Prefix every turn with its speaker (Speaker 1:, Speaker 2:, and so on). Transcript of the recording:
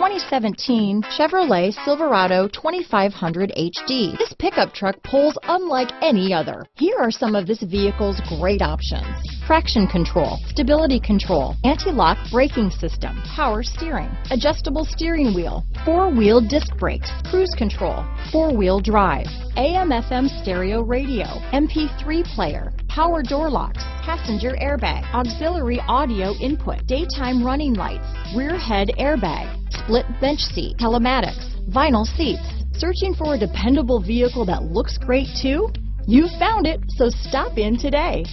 Speaker 1: 2017 Chevrolet Silverado 2500 HD. This pickup truck pulls unlike any other. Here are some of this vehicle's great options. Traction control, stability control, anti-lock braking system, power steering, adjustable steering wheel, four-wheel disc brakes, cruise control, four-wheel drive, AM FM stereo radio, MP3 player, power door locks, passenger airbag, auxiliary audio input, daytime running lights, rear head airbag, split bench seat, telematics, vinyl seats. Searching for a dependable vehicle that looks great too? You found it, so stop in today.